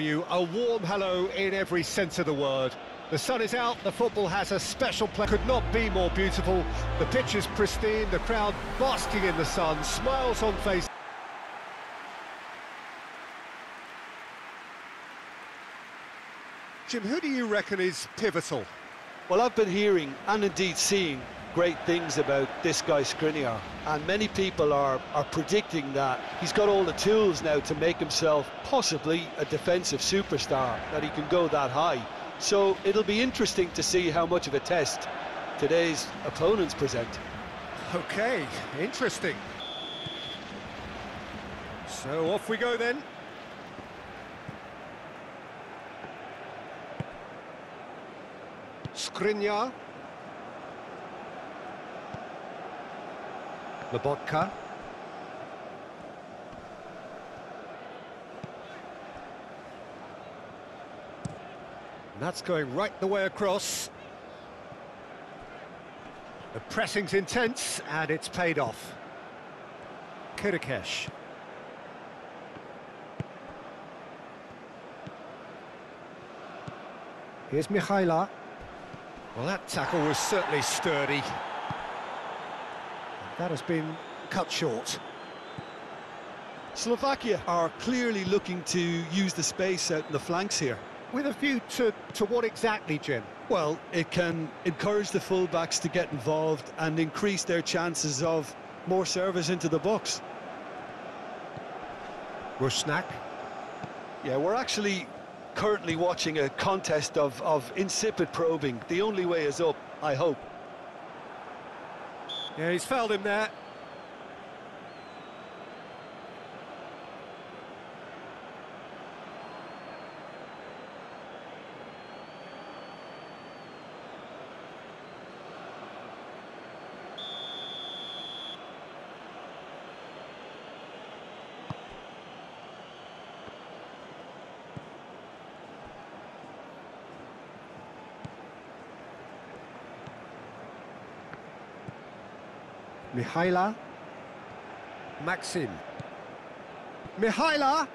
you a warm hello in every sense of the word. The sun is out, the football has a special play. Could not be more beautiful. The pitch is pristine, the crowd basking in the sun, smiles on face. Jim, who do you reckon is pivotal? Well, I've been hearing and indeed seeing great things about this guy Skriniar, and many people are, are predicting that he's got all the tools now to make himself possibly a defensive superstar, that he can go that high. So it'll be interesting to see how much of a test today's opponents present. Okay, interesting. So off we go then. Skriniar. Lobotka. That's going right the way across. The pressing's intense, and it's paid off. Chiriches. Here's Mihaila. Well, that tackle was certainly sturdy. That has been cut short. Slovakia are clearly looking to use the space out in the flanks here. With a view to, to what exactly, Jim? Well, it can encourage the fullbacks to get involved and increase their chances of more service into the box. Rusnak. Yeah, we're actually currently watching a contest of, of insipid probing. The only way is up, I hope. Yeah, he's fouled him there. Mihaila. Maxim. Mihaila.